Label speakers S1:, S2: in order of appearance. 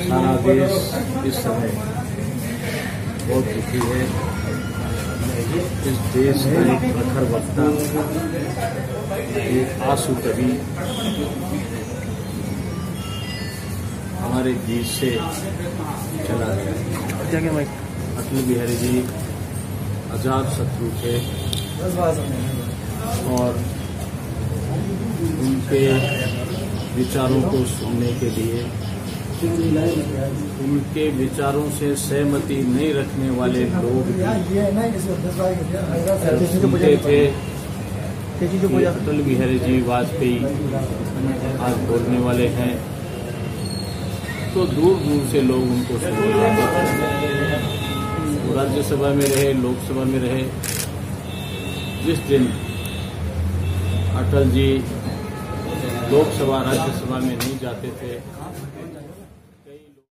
S1: सारा देश इस समय बहुत दुखी है। इस देश का एक प्रखर वक्ता, एक आँसू कवि, हमारे बीच से चला गया। अटल बिहारी जी आज़ाद शत्रु थे। और उनके विचारों को सुनने के लिए। उनके विचारों से सहमति नहीं रखने वाले लोग सुनते थे अटल बिहारी जी वाजपेयी आज बोलने वाले हैं। तो दूर दूर से लोग उनको राज्यसभा में रहे, लोकसभा में रहे। जिस दिन अटल जी लोकसभा राज्यसभा में नहीं जाते थे।